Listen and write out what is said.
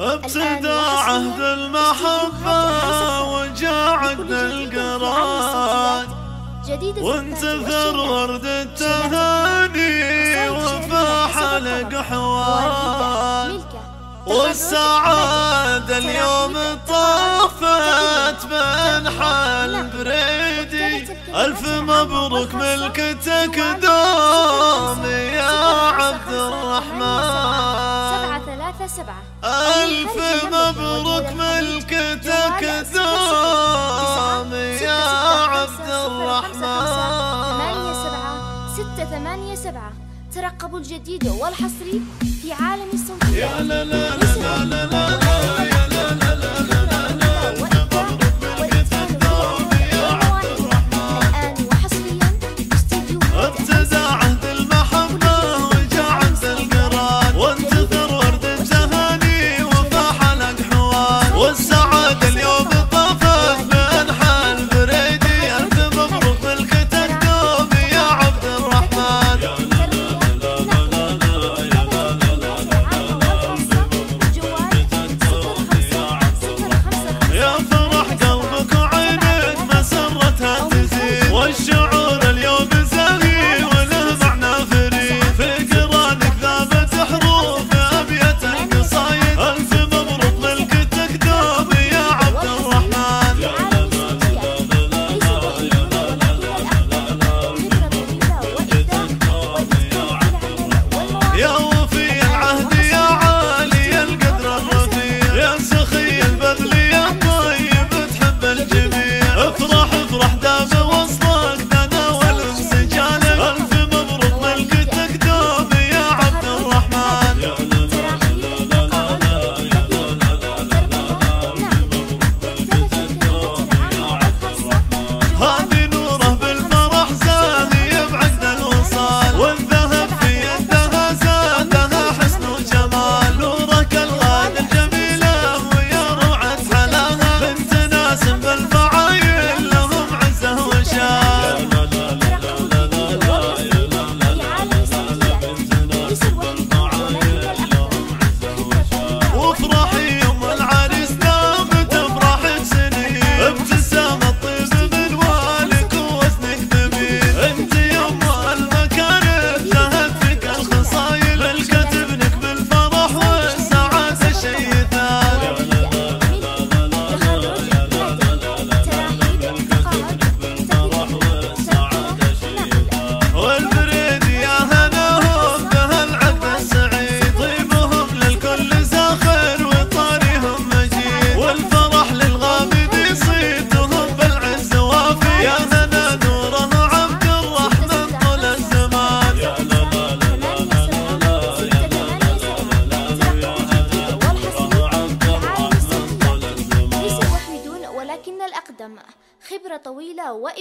أبتدى عهد المحبة وجعدنا القرار وانتثر ورد التهاني وفاح القحوان. والسعادة اليوم طافت بانحى البريدي ألف مبروك ملكتك دوم يا عبد الرحمن. سبعة. ألف مبروك ملكتك دوم يا عبد الرحمن. ستة ثمانية سبعة. ترقبوا الجديد والحصري في عالم الصوت يا لا لا Hot طويلة وإبداعية